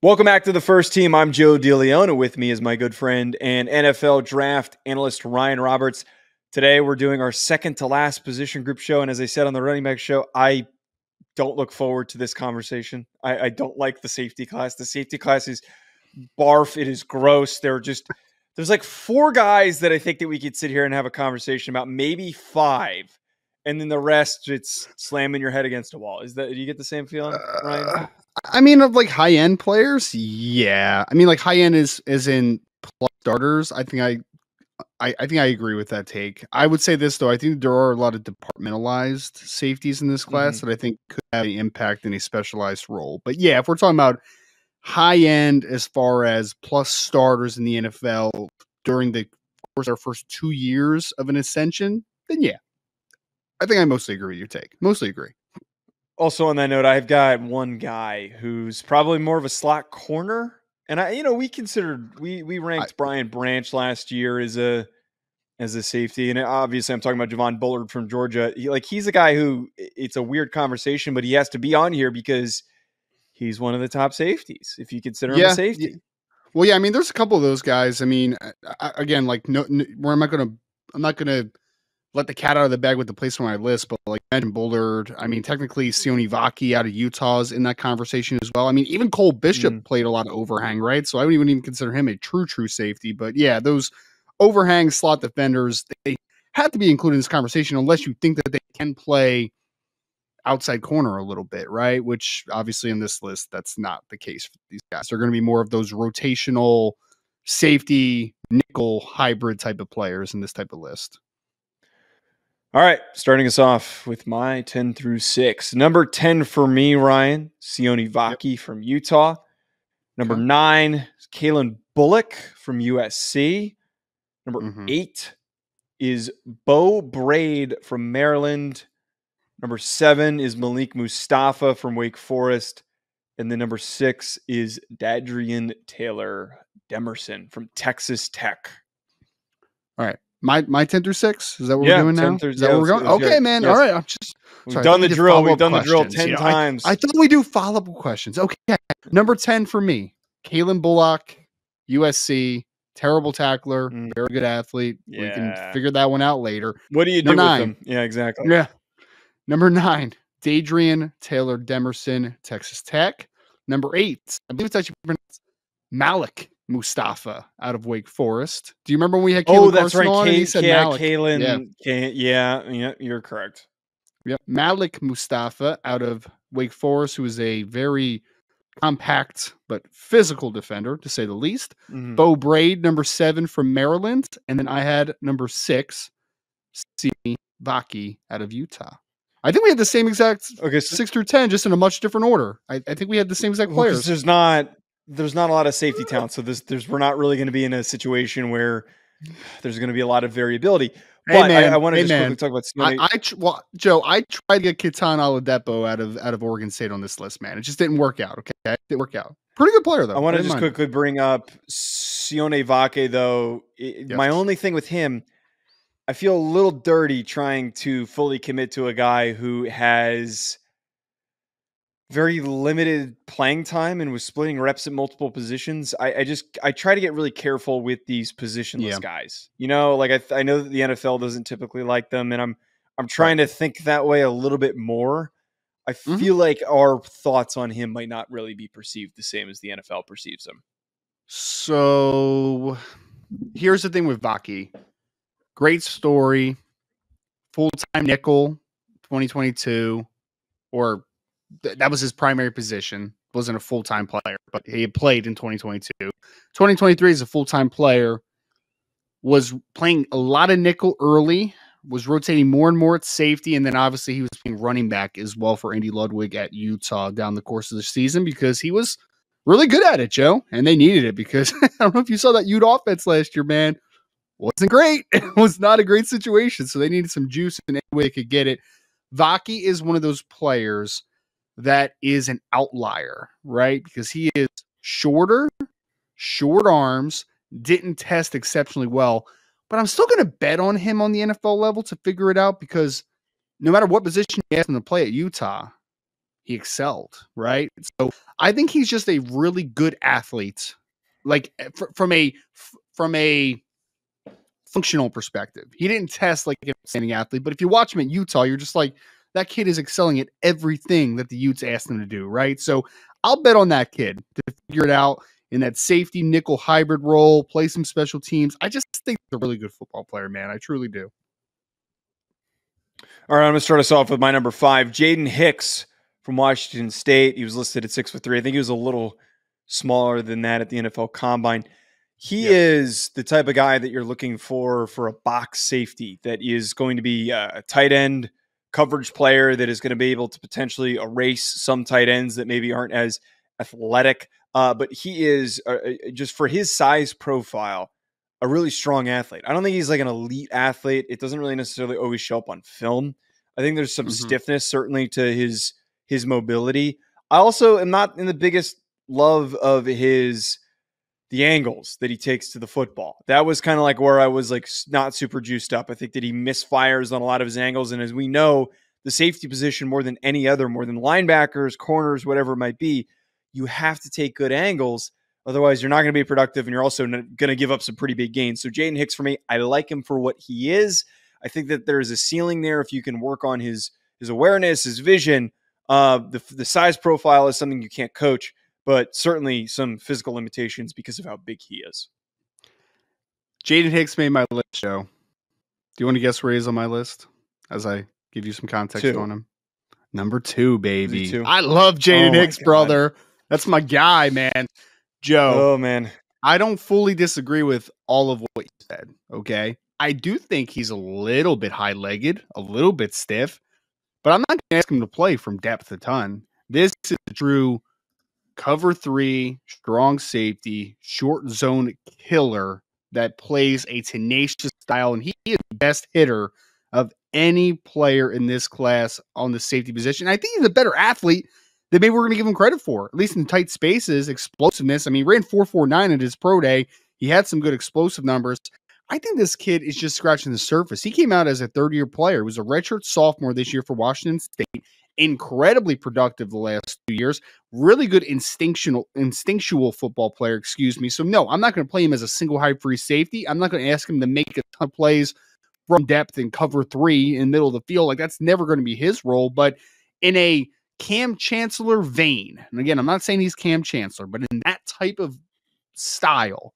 Welcome back to the first team. I'm Joe DeLeone. With me is my good friend and NFL draft analyst Ryan Roberts. Today we're doing our second to last position group show. And as I said on the running back show, I don't look forward to this conversation. I, I don't like the safety class. The safety class is barf. It is gross. They're just there's like four guys that I think that we could sit here and have a conversation about, maybe five. And then the rest, it's slamming your head against a wall. Is that do you get the same feeling, Ryan? Uh, I mean, of like high end players, yeah. I mean, like high end is is in plus starters. I think I, I, I think I agree with that take. I would say this though. I think there are a lot of departmentalized safeties in this class Mhm. that I think could have an impact in a specialized role. But yeah, if we're talking about high end as far as plus starters in the NFL during the course our first two years of an ascension, then yeah, I think I mostly agree with your take. Mostly agree. Also, on that note, I've got one guy who's probably more of a slot corner, and I, you know, we considered we we ranked Brian Branch last year as a as a safety, and obviously, I'm talking about Javon Bullard from Georgia. He, like he's a guy who it's a weird conversation, but he has to be on here because he's one of the top safeties. If you consider him Yeah, a safety, Well, yeah, I mean, there's a couple of those guys. I mean, I, I- again, like, no, no, where am I gonna? I'm not gonna let the cat out of the bag with the place on my list, but like, imagine Bullard. I mean, technically, Sione Vaki out of Utah's in that conversation as well. I mean, even Cole Bishop Mm. played a lot of overhang, right? So I wouldn't even consider him a true, true safety. But yeah, those overhang slot defenders, they have to be included in this conversation unless you think that they can play outside corner a little bit, right? Which obviously in this list, that's not the case for these guys. They're going to be more of those rotational safety nickel hybrid type of players in this type of list. All right, starting us off with my 10 through 6. Number 10 for me, Ryan, Sione Vaki from Utah. Number Okay. 9 is Calen Bullock from USC. Number Mhm. 8 is Bo Braid from Maryland. Number 7 is Malik Mustafa from Wake Forest. And then number 6 is Dadrion Taylor Demerson from Texas Tech. My my ten through six is that what Yeah, we're doing 10 now? through- is that yeah, what we're going? Okay, man. yes. All right. I'm just We've sorry, done the drill. We've follow-up done the drill 10 Yeah, I- times. I thought we do follow up questions. Okay. Number 10 for me, Calen Bullock, USC, terrible tackler, Mm. very good athlete. We can figure that one out later. What do you do Number with nine. them? Yeah, exactly. Yeah. Number nine, Dadrion Taylor Demerson, Texas Tech. Number eight, I believe it's actually pronounced Malik Mustafa out of Wake Forest. Do you remember when we had Caleb Oh, that's Carson right. and he said yeah, Malik? Kalen. Yeah. Yeah, yeah, you're correct. Yep. Malik Mustafa out of Wake Forest, who is a very compact but physical defender, to say the least. Mhm. Bo Braid, number seven from Maryland. And then I had number six, C. Vaki out of Utah. I think we had the same exact Okay, so six through 10, just in a much different order. I, I think we had the same exact players. players. there's not there's not a lot of safety hmm. talent, so this there's we're not really going to be in a situation where there's going to be a lot of variability. Hey, But I, man. I want to Hey, just man. quickly talk about I, I tr- well, Joe, I tried to get Kitan Oladapo out of out of Oregon State on this list, man. It just didn't work out. Okay, it didn't work out. Pretty good player though. I want to just mind quickly bring up Sione Vaki, though. I- My only thing with him, I feel a little dirty trying to fully commit to a guy who has very limited playing time and was splitting reps at multiple positions. I, I just I try to get really careful with these positionless Yeah. guys. You know, like I, th- I know that the NFL doesn't typically like them, and I'm I'm trying to think that way a little bit more. I Mhm. feel like our thoughts on him might not really be perceived the same as the NFL perceives him. So here's the thing with Vaki. Great story. Full time nickel, 2022, or th- that was his primary position. Wasn't a full time player, but he played in 2022. 2023 is a full time player. Was playing a lot of nickel early. Was rotating more and more at safety, and then obviously he was running back as well for Andy Ludwig at Utah down the course of the season because he was really good at it, Joe, and they needed it because I don't know if you saw that Ute offense last year, man. Wasn't great. It was not a great situation. So they needed some juice in any way they could get it. Vaki is one of those players that is an outlier, right? Because he is shorter, short arms, didn't test exceptionally well. But I'm still going to bet on him on the NFL level to figure it out because no matter what position he asked him to play at Utah, he excelled, right? So I think he's just a really good athlete, like eh, fr- from a from a functional perspective. He didn't test like a standing athlete, but if you watch him at Utah, you're just like that kid is excelling at everything that the Utes asked him to do, right? So I'll bet on that kid to figure it out in that safety nickel hybrid role, play some special teams. I just think he's a really good football player, man. I truly do. All right, I'm going to start us off with my number five, Jaden Hicks from Washington State. He was listed at six foot three. I think he was a little smaller than that at the NFL Combine. He yep. is the type of guy that you're looking for for a box safety that is going to be uh, a tight end coverage player that is going to be able to potentially erase some tight ends that maybe aren't as athletic. Uh, but he is uh, uh, just for his size profile, a really strong athlete. I don't think he's like an elite athlete. It doesn't really necessarily always show up on film. I think there's some mm-hmm. stiffness certainly to his his mobility. I also am not in the biggest love of his the angles that he takes to the football. That was kind of like where I was like not super juiced up. I think that he misfires on a lot of his angles and as we know, the safety position more than any other, more than linebackers, corners, whatever it might be, you have to take good angles. Otherwise, you're not going to be productive and you're also going to give up some pretty big gains. So, Jaden Hicks, for me, I like him for what he is. I think that there's a ceiling there if you can work on his his awareness, his vision. Uh, the, the size profile is something you can't coach, but certainly some physical limitations because of how big he is. Jaden Hicks made my list, Joe. Do you want to guess where he is on my list as I give you some context two. on him? Number two, baby. Two? I love Jaden oh Hicks, brother. That's my guy, man. Joe. Oh man. I don't fully disagree with all of what you said. Okay. I do think he's a little bit high legged, a little bit stiff, but I'm not going to ask him to play from depth a ton. This is a true cover three, strong safety, short zone killer that plays a tenacious style, and he is the best hitter of any player in this class on the safety position. I think he's a better athlete than maybe we're going to give him credit for, at least in tight spaces, explosiveness. I mean, ran 449 at his pro day. He had some good explosive numbers. I think this kid is just scratching the surface. He came out as a third year player. He was a redshirt sophomore this year for Washington State. Incredibly productive the last two years. Really good instinctual instinctual football player, excuse me. So no, I'm not going to play him as a single high free safety. I'm not going to ask him to make a ton of plays from depth and cover three in the middle of the field. Like that's never going to be his role. But in a Cam Chancellor vein, and again, I'm not saying he's Cam Chancellor, but in that type of style,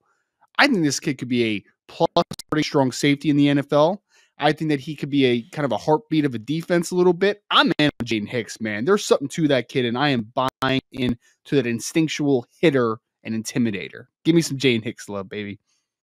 I think this kid could be a plus pretty strong safety in the NFL. I think that he could be a kind of a heartbeat of a defense a little bit. I'm in on Jaden Hicks, man. There's something to that kid, and I am buying into that instinctual hitter and intimidator. Give me some Jaden Hicks love, baby.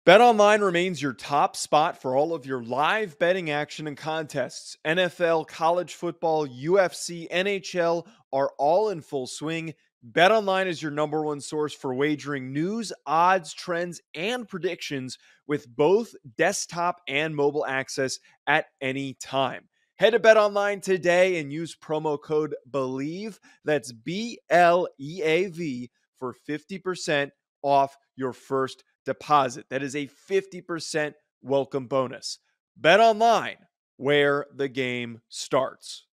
BetOnline remains your top spot for all of your live betting action and contests. NFL, college football, UFC, NHL are all in full swing. BetOnline is your number one source for wagering news, odds, trends, and predictions with both desktop and mobile access at any time. Head to BetOnline today and use promo code BELIEVE. That's B L E A V for 50% off your first deposit. That is a 50% welcome bonus. Bet online where the game starts.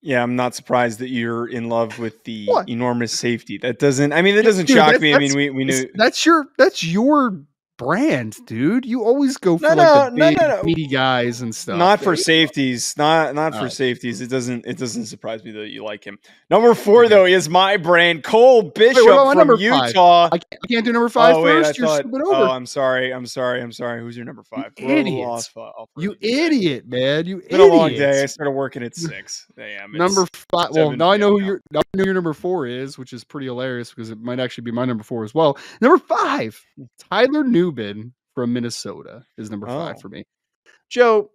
Yeah, I'm not surprised that you're in love with the what? enormous safety. That doesn't I mean that doesn't Dude, shock me. I mean we we knew That's your that's your brand, dude. You always go for no, like no, the big, no, no, meaty guys and stuff. Not for safeties. Not not All for right. safeties. It doesn't it doesn't surprise me that you like him. Number four okay. though is my brand, Cole Bishop wait, from Utah. I can't, I can't, do number five oh, wait, first. Thought, oh, I'm sorry. I'm sorry. I'm sorry. Who's your number five? You idiot. Off, uh, you idiot, man. You it's been idiot. a long day. I started working at six a.m. Number five. Well, now I know who your now I know your number four is, which is pretty hilarious because it might actually be my number four as well. Number five, Tyler Nubin from Minnesota is number five oh. for me. Joe,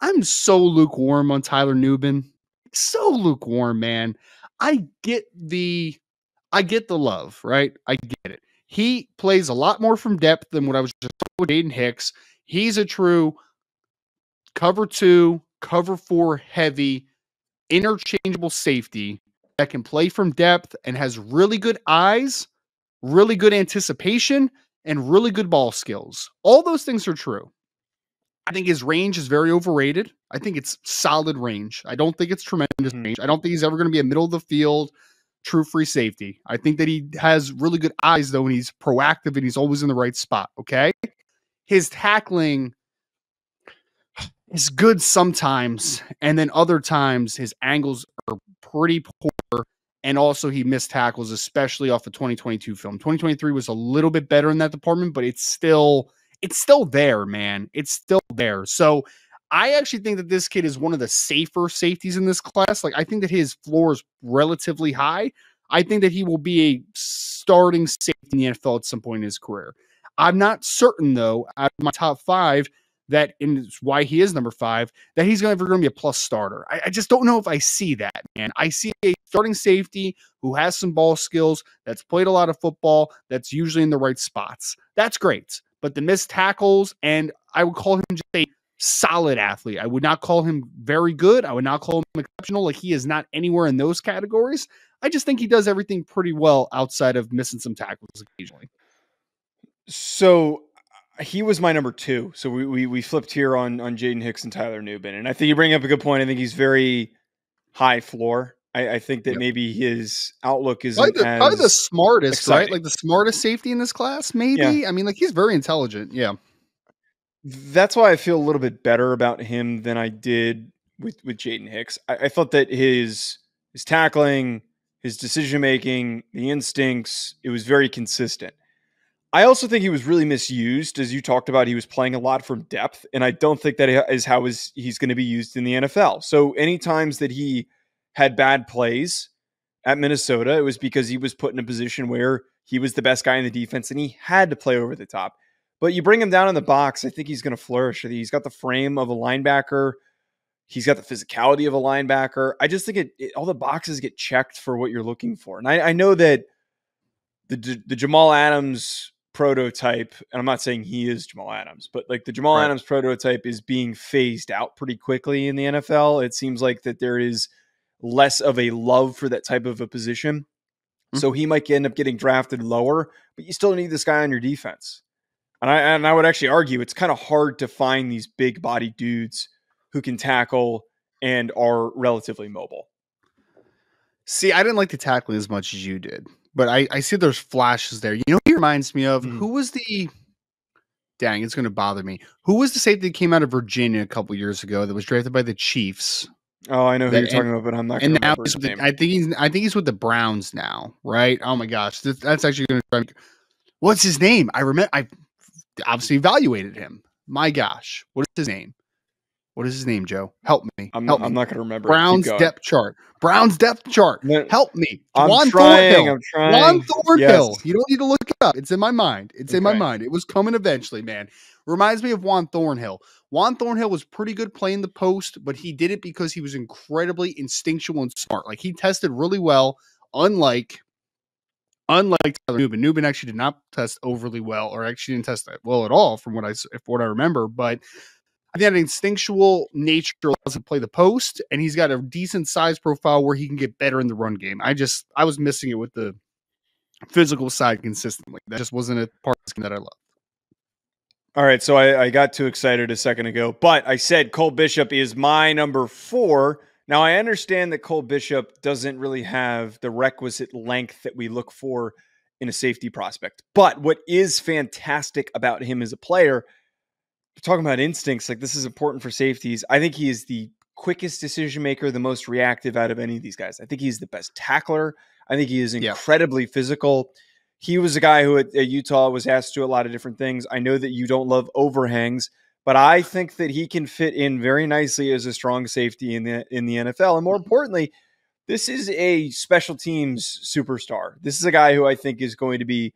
I'm so lukewarm on Tyler Nubin. So lukewarm, man. I get the I get the love, right? I get it. He plays a lot more from depth than what I was just with Jaden Hicks. He's a true cover two, cover four heavy, interchangeable safety that can play from depth and has really good eyes, really good anticipation, and really good ball skills. All those things are true. I think his range is very overrated. I think it's solid range. I don't think it's tremendous Mhm. range. I don't think he's ever going to be a middle of the field true free safety. I think that he has really good eyes though, and he's proactive and he's always in the right spot. Okay, his tackling is good sometimes, and then other times his angles are pretty poor. And also, he missed tackles, especially off the 2022 film. 2023 was a little bit better in that department, but it's still it's still there, man. It's still there. So I actually think that this kid is one of the safer safeties in this class. Like I think that his floor is relatively high. I think that he will be a starting safety in the NFL at some point in his career. I'm not certain though, out of my top five, that and it's why he is number five, that he's going to be a plus starter. I, I just don't know if I see that, man. I see a starting safety who has some ball skills, that's played a lot of football, that's usually in the right spots. That's great. But the missed tackles, and I would call him just a solid athlete. I would not call him very good. I would not call him exceptional. Like he is not anywhere in those categories. I just think he does everything pretty well outside of missing some tackles occasionally. So he was my number two. So we we, we flipped here on on Jaden Hicks and Tyler Nubin, and I think you bring up a good point. I think he's very high floor. I, I think that Yep. maybe his outlook isn't Probably the, probably the smartest, right? Like the smartest safety in this class, maybe. I mean, like he's very intelligent. Yeah. that's why I feel a little bit better about him than I did with with Jaden Hicks. I, I thought that his his tackling, his decision making, the instincts, it was very consistent. I also think he was really misused, as you talked about. He was playing a lot from depth, and I don't think that is how is he's going to be used in the NFL. So any times that he had bad plays at Minnesota, it was because he was put in a position where he was the best guy in the defense, and he had to play over the top. But you bring him down in the box, I think he's going to flourish. He's got the frame of a linebacker. He's got the physicality of a linebacker. I just think it, it- all the boxes get checked for what you're looking for. And I, I know that the the Jamal Adams prototype, and I'm not saying he is Jamal Adams, but like the Jamal Right. Adams prototype is being phased out pretty quickly in the NFL. It seems like that there is less of a love for that type of a position. Hmm. So he might end up getting drafted lower, but you still need this guy on your defense. And I and I would actually argue it's kind of hard to find these big body dudes who can tackle and are relatively mobile. See, I didn't like the tackling as much as you did, but I, I see there's flashes there. You know, he reminds me of Mhm. who was the dang, it's going to bother me. Who was the safety that came out of Virginia a couple years ago that was drafted by the Chiefs? Oh, I know who That- you're talking about, but I'm not and now he's with the. I think he's I think he's with the Browns now, right? Oh my gosh, this, that's actually going to. What's his name? I remember. I obviously evaluated him. My gosh, what is his name? What is his name, Joe? Help me. I'm, Help I'm not going to remember. Brown's depth chart. Brown's depth chart. No, Help me. I'm Juan trying. Thornhill. I'm trying. Juan Thornhill. Yes. You don't need to look it up. It's in my mind. It's in my mind. It was coming eventually, man. Reminds me of Juan Thornhill. Juan Thornhill was pretty good playing the post, but he did it because he was incredibly instinctual and smart. Like he tested really well, unlike unlike Tyler Nubin. Nubin actually did not test overly well, or actually didn't test that well at all, from what I if what I remember. But I think that instinctual nature allows him to play the post, and he's got a decent size profile where he can get better in the run game. I just I was missing it with the physical side consistently. That just wasn't a part that I love. All right, so I, I got too excited a second ago, but I said Cole Bishop is my number four. Now I understand that Cole Bishop doesn't really have the requisite length that we look for in a safety prospect. But what is fantastic about him as a player, talking about instincts, like this is important for safeties. I think he is the quickest decision maker, the most reactive out of any of these guys. I think he's the best tackler. I think he is Yeah. incredibly physical. He was a guy who at, at Utah was asked to do a lot of different things. I know that you don't love overhangs, but I think that he can fit in very nicely as a strong safety in the in the NFL. And more mm-hmm. importantly, this is a special teams superstar. This is a guy who I think is going to be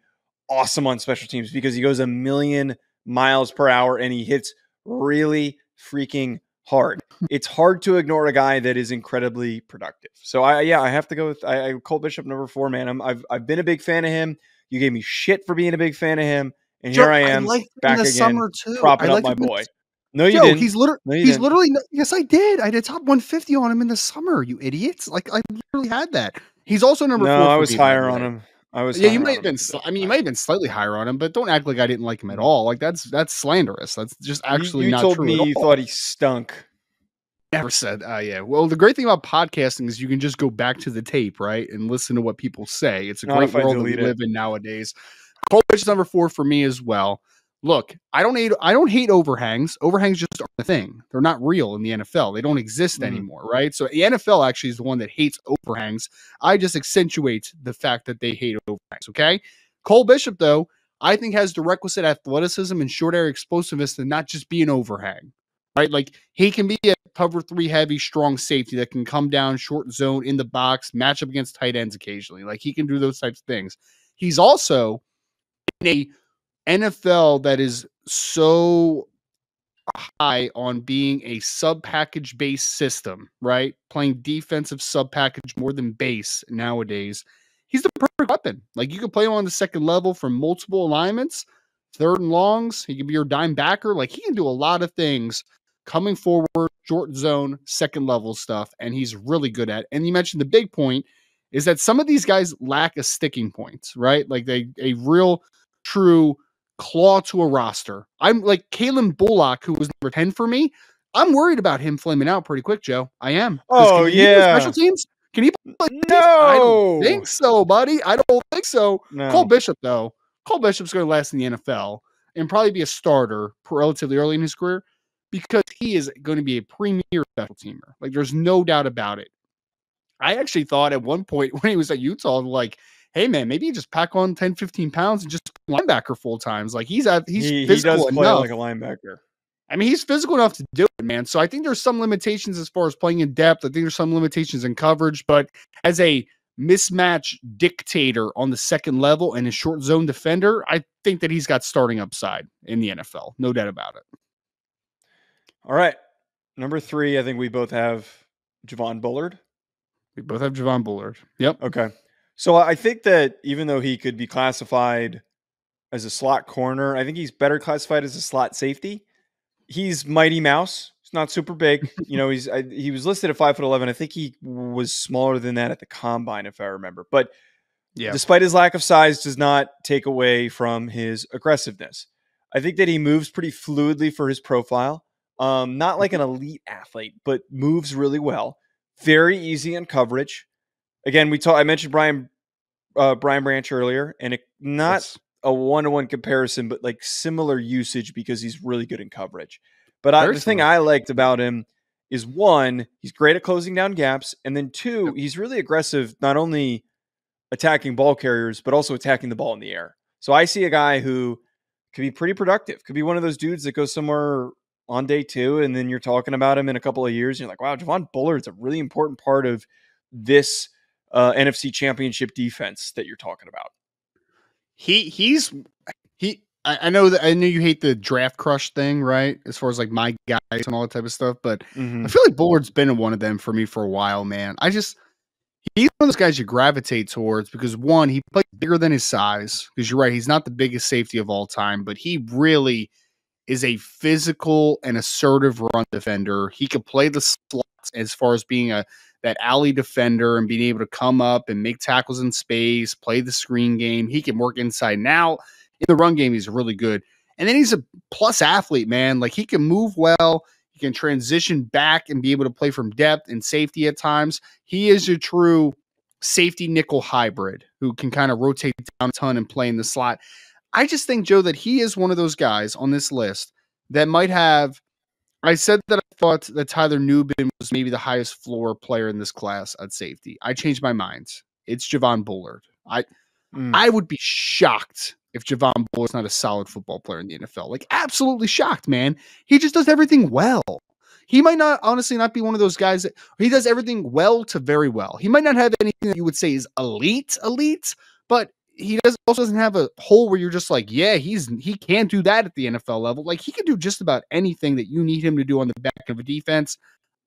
awesome on special teams because he goes a million miles per hour and he hits really freaking hard. It's hard to ignore a guy that is incredibly productive. So I yeah, I have to go with I, I Cole Bishop number four, man. I'm, I've I've been a big fan of him. You gave me shit for being a big fan of him, and here I am him back in the again, summer too. propping I up my boy. No, you Joe, didn't. he's literally No, he's didn't. literally yes, I did. I did top 150 on him in the summer. You idiots! Like I literally had that. He's also number no, four. I was higher on him. I was Yeah, you might have been. the I mean, you might have been slightly higher on him, but don't act like I didn't like him at Mhm. all. Like that's that's slanderous. That's just You- actually you, not told true me you thought he stunk. never said. Uh, yeah. Well, the great thing about podcasting is you can just go back to the tape, right, and listen to what people say. It's a Not great world we live in nowadays. Cole Bishop's number four for me as well. Look, I don't hate. I don't hate overhangs. Overhangs just aren't a thing. They're not real in the NFL. They don't exist Mhm. anymore, right? So the NFL actually is the one that hates overhangs. I just accentuate the fact that they hate overhangs. Okay. Cole Bishop, though, I think has the requisite athleticism and short area explosiveness to not just be an overhang, right? Like he can be a cover three heavy, strong safety that can come down short zone in the box, match up against tight ends occasionally. Like he can do those types of things. He's also in a NFL that is so high on being a sub package based system, right? Playing defensive sub package more than base nowadays. He's the perfect weapon. Like you can play him on the second level from multiple alignments, third and longs. He can be your dime backer. Like he can do a lot of things coming forward, short zone, second level stuff, and he's really good at. And you mentioned the big point is that some of these guys lack a sticking point, right? Like they a real true claw to a roster. I'm like Calen Bullock, who was number 10 for me. I'm worried about him flaming out pretty quick, Joe. I am. Oh, yeah. Special teams? Can he play teams? No, I don't think so, buddy. I don't think so. No. Cole Bishop, though, Cole Bishop's going to last in the NFL and probably be a starter relatively early in his career because he is going to be a premier special teamer. Like, there's no doubt about it. I actually thought at one point when he was at Utah, like, hey man, maybe you just pack on 10, 15 pounds and just linebacker full times. Like he's at he's he, he physical does play enough. like a linebacker. I mean, he's physical enough to do it, man. So I think there's some limitations as far as playing in depth. I think there's some limitations in coverage, but as a mismatch dictator on the second level and a short zone defender, I think that he's got starting upside in the NFL. No doubt about it. All right. Number three, I think we both have Javon Bullard. We both have Javon Bullard. Yep. Okay. So I think that even though he could be classified as a slot corner, I think he's better classified as a slot safety. He's mighty mouse. He's not super big. you know, he's I, he was listed at five foot eleven. I think he was smaller than that at the combine, if I remember. But Yeah. despite his lack of size, does not take away from his aggressiveness. I think that he moves pretty fluidly for his profile. Um, not like an elite athlete, but moves really well. Very easy in coverage. Again, we talked. I mentioned Brian uh, Brian Branch earlier, and it, not Yes. a one to one comparison, but like similar usage because he's really good in coverage. But I, the thing. I liked about him is one, he's great at closing down gaps, and then two, he's really aggressive, not only attacking ball carriers, but also attacking the ball in the air. So I see a guy who could be pretty productive, could be one of those dudes that goes somewhere on day two, and then you're talking about him in a couple of years, and you're like, wow, Javon Bullard's a really important part of this uh, NFC championship defense that you're talking about. he he's he I, I know that I know you hate the draft crush thing, right? As far as like my guys and all that type of stuff, but Mhm. I feel like Bullard's been one of them for me for a while, man. I just he's one of those guys you gravitate towards because one, he plays bigger than his size. Because you're right, he's not the biggest safety of all time, but he really is a physical and assertive run defender. He could play the slots as far as being a that alley defender and being able to come up and make tackles in space, play the screen game. He can work inside. Now in the run game, he's really good. And then he's a plus athlete, man. Like he can move well. He can transition back and be able to play from depth and safety at times. He is a true safety nickel hybrid who can kind of rotate down a ton and play in the slot. I just think, Joe, that he is one of those guys on this list that might have. I said that thought that Tyler Nubin was maybe the highest floor player in this class at safety. I changed my mind. It's Javon Bullard. I Mm. I would be shocked if Javon Bullard's not a solid football player in the NFL. Like absolutely shocked, man. He just does everything well. He might not honestly not be one of those guys that he does everything well to very well. He might not have anything that you would say is elite, elite, but he does also doesn't have a hole where you're just like, yeah, he's he can't do that at the NFL level. Like he can do just about anything that you need him to do on the back of a defense.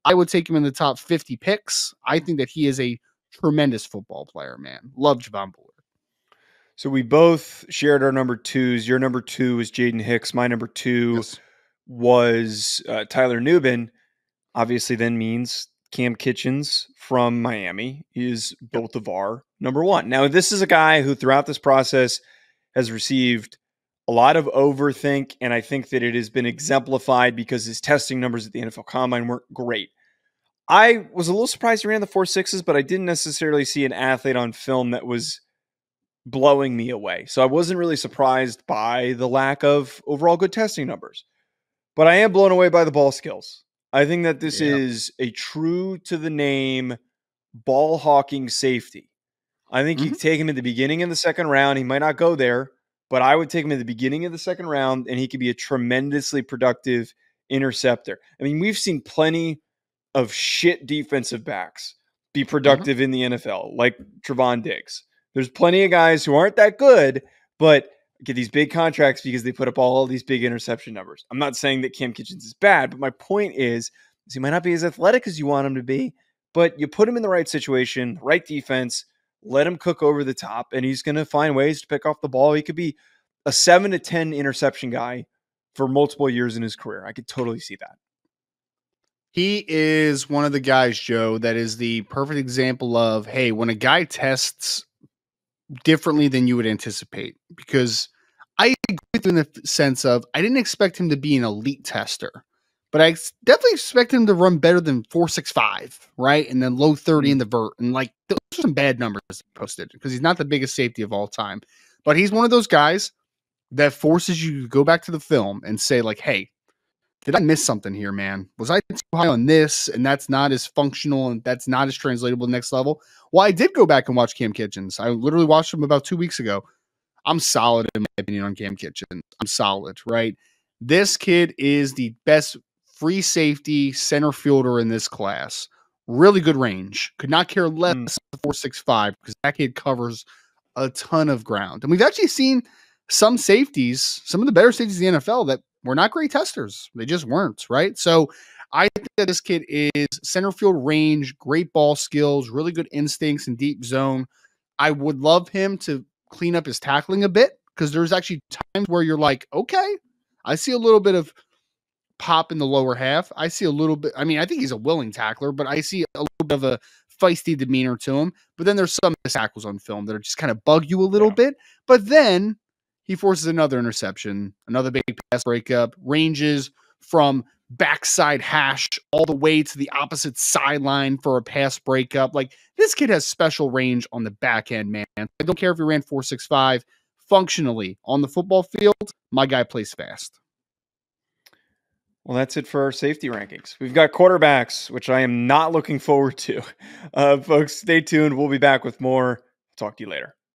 I would take him in the top 50 picks. I think that he is a tremendous football player, man. Love Javon Bullard. So we both shared our number twos. Your number two was Jaden Hicks. My number two Yes. was uh, Tyler Nubin. Obviously, then means Cam Kinchens from Miami is both of our number one. Now, this is a guy who throughout this process has received a lot of overthink, and I think that it has been exemplified because his testing numbers at the NFL Combine weren't great. I was a little surprised he ran the four sixes, but I didn't necessarily see an athlete on film that was blowing me away. So I wasn't really surprised by the lack of overall good testing numbers. But I am blown away by the ball skills. I think that this yeah. is a true to the name ball hawking safety. I think mm-hmm. you take him in the beginning of the second round. He might not go there, but I would take him at the beginning of the second round, and he could be a tremendously productive interceptor. I mean, we've seen plenty of shit defensive backs be mm-hmm. productive mm-hmm. in the NFL, like Trevon Diggs. There's plenty of guys who aren't that good, but get these big contracts because they put up all these big interception numbers. I'm not saying that Cam Kinchens is bad, but my point is, is he might not be as athletic as you want him to be, but you put him in the right situation, right defense, let him cook over the top, and he's going to find ways to pick off the ball. He could be a seven to 10 interception guy for multiple years in his career. I could totally see that. He is one of the guys, Joe, that is the perfect example of hey, when a guy tests differently than you would anticipate, because I agree with you in the sense of I didn't expect him to be an elite tester, but I definitely expect him to run better than 465, right? And then low 30 in mm-hmm. the vert. And like those are some bad numbers posted because he's not the biggest safety of all time. But he's one of those guys that forces you to go back to the film and say, like, hey, did I miss something here, man? Was I too high on this and that's not as functional and that's not as translatable next level? Well, I did go back and watch Cam Kinchens. I literally watched him about two weeks ago. I'm solid in my opinion on Cam Kinchen. I'm solid, right? This kid is the best free safety center fielder in this class. Really good range. Could not care less mm. 465 because that kid covers a ton of ground. And we've actually seen some safeties, some of the better safeties in the NFL that were not great testers. They just weren't, right? So I think that this kid is center field range, great ball skills, really good instincts in deep zone. I would love him to clean up his tackling a bit because there's actually times where you're like, okay, I see a little bit of pop in the lower half. I see a little bit. I mean, I think he's a willing tackler, but I see a little bit of a feisty demeanor to him. But then there's some tackles on film that are just kind of bug you a little yeah. bit. But then he forces another interception, another big pass breakup, ranges from backside hash all the way to the opposite sideline for a pass breakup. Like this kid has special range on the back end, man. I don't care if he ran 465 functionally on the football field, my guy plays fast. Well, that's it for our safety rankings. We've got quarterbacks, which I am not looking forward to. Uh, folks, stay tuned. We'll be back with more. Talk to you later.